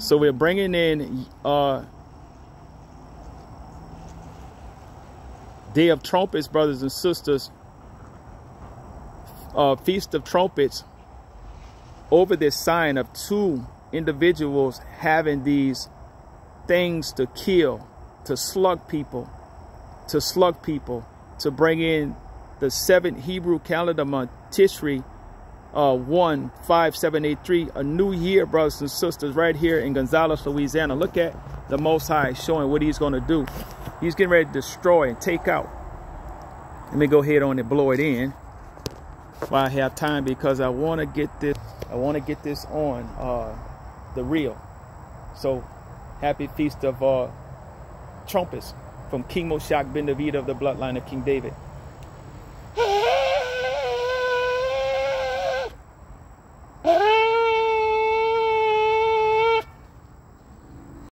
So we're bringing in uh, Day of Trumpets, brothers and sisters, uh, Feast of Trumpets, over this sign of two individuals having these things to kill, to slug people, to slug people, to bring in the seventh Hebrew calendar month, Tishri, uh, 1 5783, a new year, brothers and sisters, right here in Gonzales, Louisiana. Look at the Most High showing what he's going to do. He's getting ready to destroy and take out. Let me go ahead on and blow it in while I have time because I want to get this. I want to get this on uh, the reel. So, happy feast of uh, trumpets from King Mashiach ben David of the bloodline of King David.